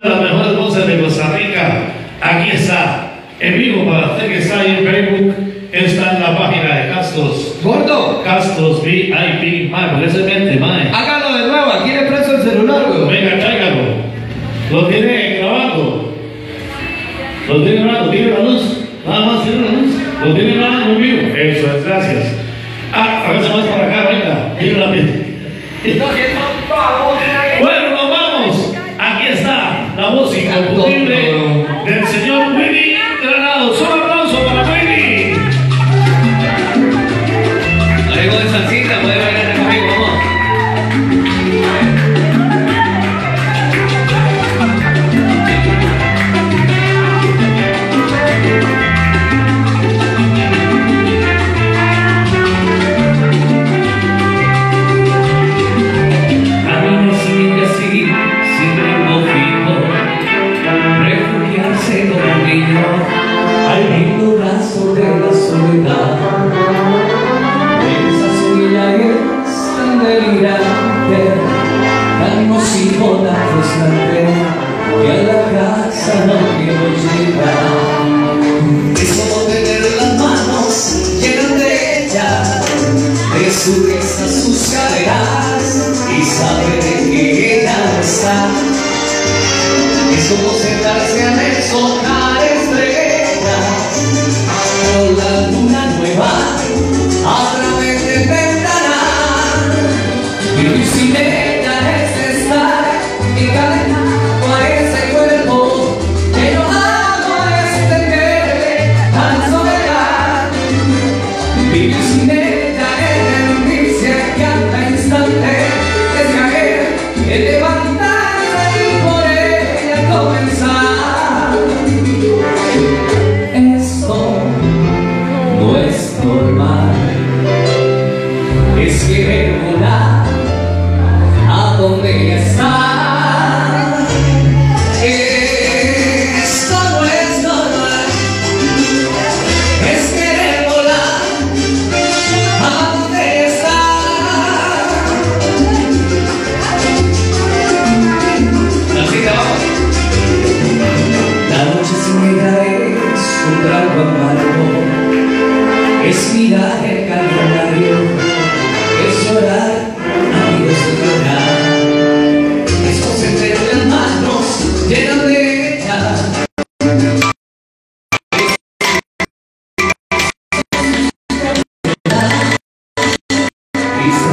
Las mejores voces de Costa Rica, aquí está, en vivo para usted que está ahí en Facebook, está en la página de Castros, Gordo, Castros VIP, mae, porque se mente, mae. hágalo de nuevo, aquí le presto el celular, weón. Venga, tráigalo. Lo tiene grabando. Lo tiene grabando, tiene la luz. Nada más tiene la luz. Lo tiene grabando en vivo. Eso es, gracias. Ah, a veces más para acá, venga. Tiene la pista. Bueno, Carlos, de su risa, sus caderas y saber que ella está. Es como sentarse a deshojar respirar.